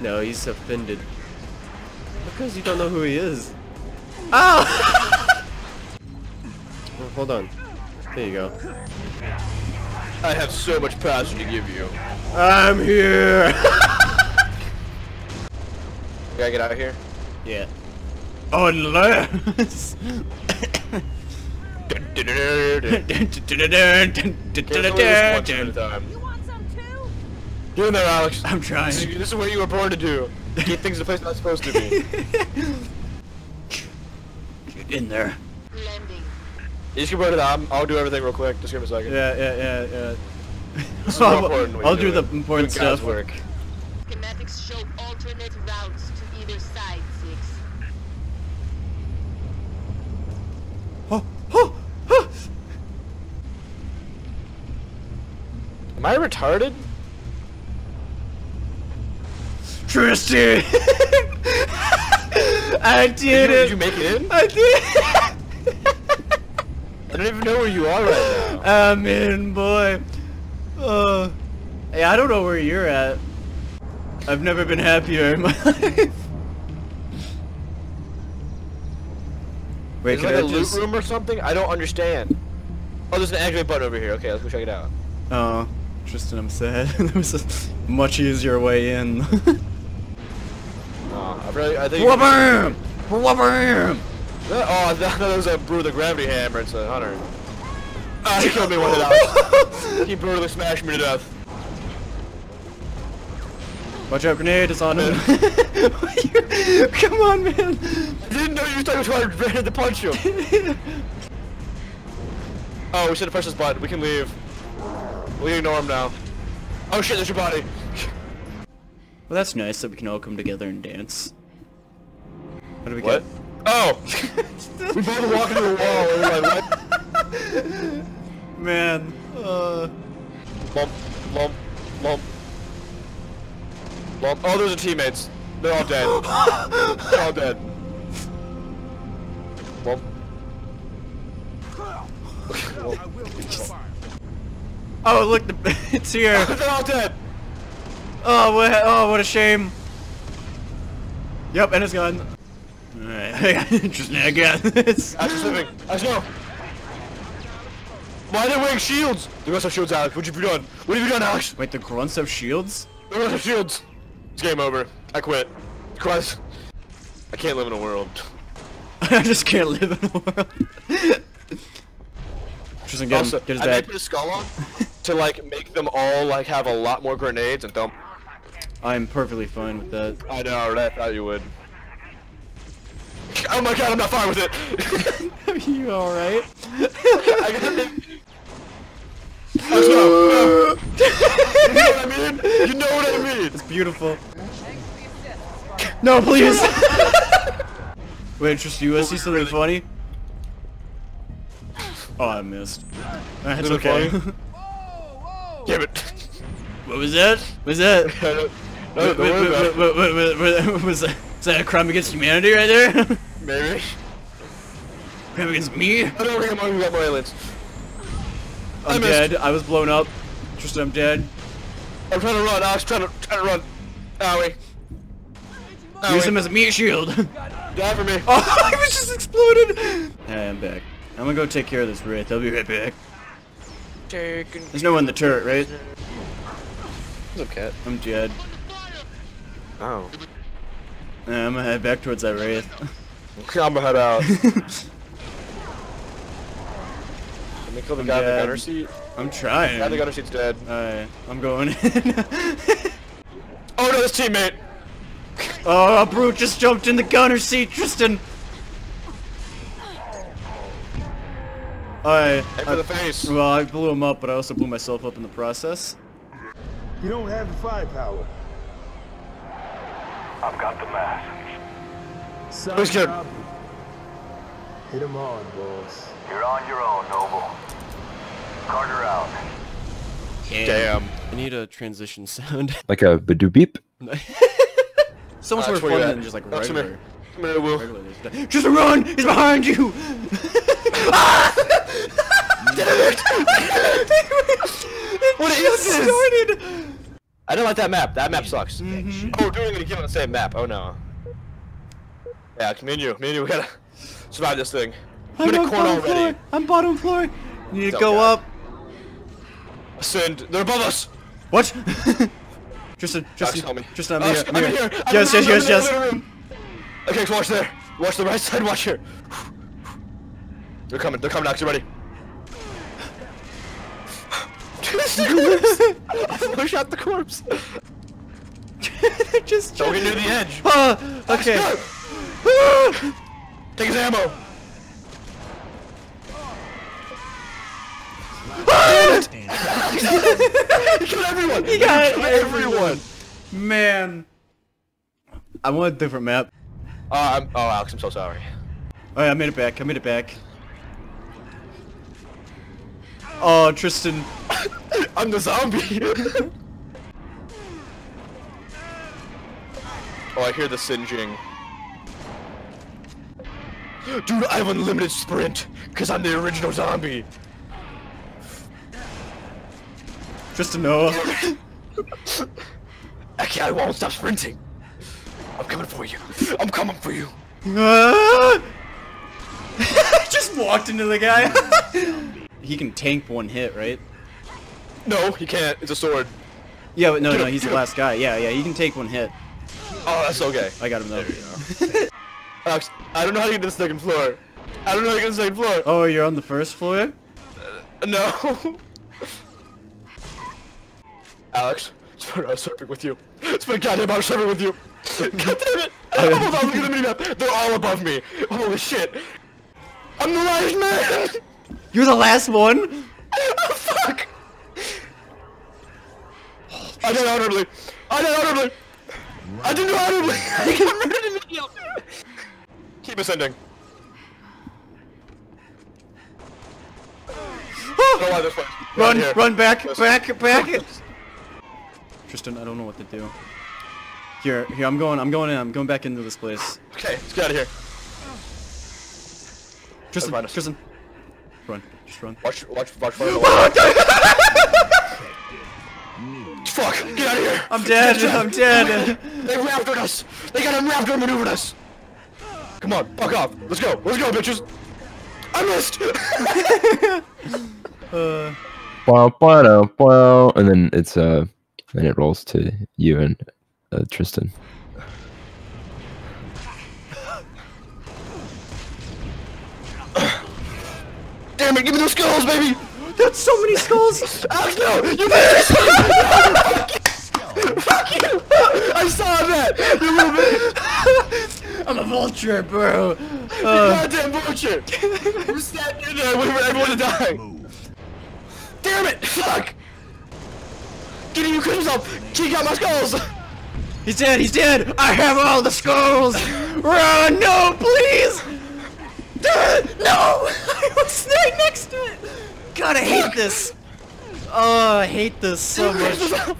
No, he's offended. Because you don't know who he is. Oh! oh hold on. There you go. I have so much passion to give you. I'm here! We gotta get out of here. yeah. Unless... time. You want some too? Get in there, Alex. I'm trying. This is, this is what you were born to do. Keep things in the place they're not supposed to be. Get in there. Blending. You just can put it on. I'll do everything real quick. Just give me a second. Yeah, yeah, yeah, yeah. is I'll, important I'll do do the important Doing stuff. work. Schematics show alternate routes to either side, Six. Oh, oh, oh. Am I retarded? Tristan! I Did did you, it! did you make it in? I did I don't even know where you are right now. I'm in, boy. Uh, hey, I don't know where you're at. I've never been happier in my life. Wait, Is can like I a loot room or something? I don't understand. Oh, there's an activate button over here. Okay, let's go check it out. Oh, Tristan, I'm sad. there was a much easier way in. I really, I think. Wha-bam! Wha-bam! Oh, thought that was a brew the gravity hammer. It's a hunter. Ah, he killed me with hit He brutally smashed me to death. Watch out, grenade is on him. Come on, man. I didn't know you were trying to ready to punch him. oh, we should have pressed this button. We can leave. We can ignore him now. Oh shit, there's your body. Well, that's nice that we can all come together and dance. What do we What? Oh! we both walk into a wall and we're like, what? Man, uh... Lump, lump, lump. Lump. Oh, those are teammates. They're all dead. They're all dead. Lump. Oh, look, the, it's here. They're all dead. Oh, what? Oh, what a shame. Yep, and it's gone. Alright, interesting. I this. Ash is living. Ash, no. Why are they wearing shields? The rest have shields, Alex. What have you done? What have you done, Alex? Wait, the grunts have shields? The rest have shields. It's game over. I quit. Quest. I can't live in a world. I just can't live in a world. Tristan, get also, him. Get his I may back. put a skull on to like make them all like have a lot more grenades and dump. I'm perfectly fine with that. I know, right? I thought you would. Oh my god, I'm not fine with it. Are you alright? I gotta make... Let's go. You know what I mean? You know what I mean? It's beautiful. No, please! Wait, Tristan, you wanna see something funny? Oh, I missed. That's Is it okay. funny? Damn it. what was that? Was that? I don't- No, Wait, don't worry wait, about it. wait, wait, wait, wait, wait, Was that, is that a crime against humanity right there? Maybe. crime against me? I don't think I'm got more aliens. I I'm missed. dead. I was blown up. Tristan, I'm dead. I'm trying to run. Alex, trying to trying to run. Owie. Owie. Use him as a meat shield. Die for me. oh, I was just exploded. Hey, I'm back. I'm gonna go take care of this wraith. I'll be right back. There's no one in the turret, right? What's up, cat? I'm dead. Oh. Yeah, I'm gonna head back towards that wraith. I'm gonna head out. Let me kill the I'm guy in the dead. gunner seat. I'm The trying. guy in the gunner seat's dead. Alright, I'm going in. Oh no, this teammate! oh, a Brute just jumped in the gunner seat, Tristan! I, Aim for the face. well, I blew him up, but I also blew myself up in the process. You don't have the firepower. I've got the mask. Son Who's good? Hit him on, boss. You're on your own, Noble. Carter out. Damn. I need a transition sound. Like a badoo beep. so much Uh, more you're fun than just like Alex, come regular. here. Come here, Will. just- Just run! He's behind you! What is this? Started. I didn't like that map. That map sucks. Mm-hmm. Oh, we're doing it again on the same map. Oh no. Yeah, me and you. Me and you, we gotta survive this thing. I'm, corner bottom floor. I'm bottom floor. You need to go okay. up. Ascend. They're above us. What? Tristan, Tristan. Tristan, Oh, I'm here. I'm here. here. I'm Yes, yes, yes, room, I'm in yes. Okay, watch there. Watch the right side. Watch here. They're coming. They're coming. Actually, ready. I out the corpse. Just Don't get near the edge. Ah, okay. Take his ammo. He killed everyone. He got killed everyone. Man. I want a different map. Uh, I'm, oh, Alex, I'm so sorry. Alright, I made it back. I made it back. Oh, Tristan. I'm the zombie. oh, I hear the singeing. Dude, I have unlimited sprint, because I'm the original zombie. Tristan, no. Okay, I won't stop sprinting. I'm coming for you. I'm coming for you. Ah! Just walked into the guy. He can tank one hit, right? No, he can't. It's a sword. Yeah, but no, Get no, him, he's the him. last guy. Yeah, yeah, he can take one hit. Oh, that's okay. I got him though. Alex, I don't know how to get to the second floor. I don't know how to get to the second floor. Oh, you're on the first floor? No. Alex, it's been uh, surfing with you. It's been goddamn out surfing with you. God damn it! I'm above, look at the minimap. They're all above me. Holy shit. I'm the last man. You're the last one? oh, fuck. I did honorably. I did honorably. I did honorably. I got murdered in the video. Keep ascending. Go this way. Run, here. run back, Yes. back, back. Tristan, I don't know what to do. Here, here, I'm going, I'm going in, I'm going back into this place. Okay, let's get out of here. Tristan. Tristan. Run, just run. Watch, watch, watch. Fire Fuck! Get out of here! I'm dead, I'm dead. They raptored us! They got him raptor maneuvered us! Come on, fuck off! Let's go! Let's go, bitches! I missed! Uh, and then it's uh, then it rolls to you and uh, Tristan. Damn it, give me those skulls, baby! that's so many skulls. Alex, no! You missed! Fuck you! I saw that! You little bitch! I'm a vulture, bro. You Uh, goddamn vulture! You sat in there waiting for everyone to die! Damn it! Fuck! Get you kill yourself! Check out my skulls! he's dead, he's dead. I have all the skulls. Run, no, please. No, I was right next to it. God, I hate this. Oh, I hate this so much.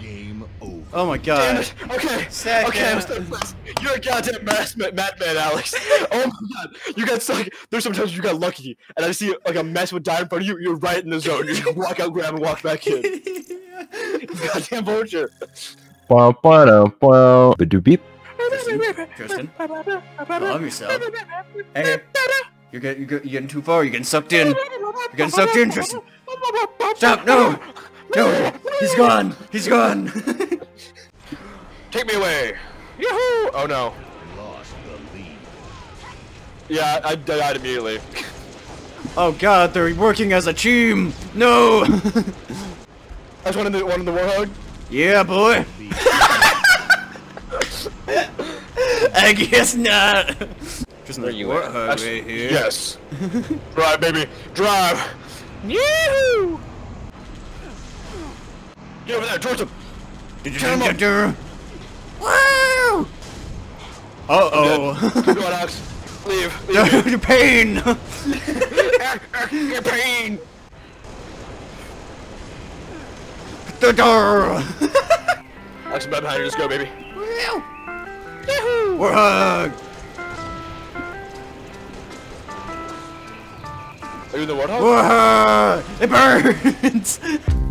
Game over. Oh my Damn god. it! Okay, Second. okay, I'm still impressed. You're a goddamn mass ma- madman, Alex. Oh my god, you got stuck. There's sometimes you got lucky, and I see like a mess would die in front of you. You're right in the zone. You just walk out, grab, and walk back in. goddamn vulture. Wow, wow, wow. But beep. Tristan, love yourself. Hey, you're getting, you're, getting too far. You're getting sucked in. You're getting sucked in, Tristan. Stop! No, no. He's gone. He's gone. Take me away. Yahoo! Oh no. Yeah, I, I died immediately. oh god, they're working as a team. No. That's one in the one in the warthog. yeah, boy. I guess not. Just Tristan, you what at? hug right here? Yes. Drive, baby. Drive. Yahoo! Get over there, towards him. Turn him up. Wow! Uh oh. Keep going, Alex. Leave. Leave. the pain. Your pain. the door. Alex, I'm right behind you. Just go, baby. We're hug. Are you in the warthog? We're hug. It burns.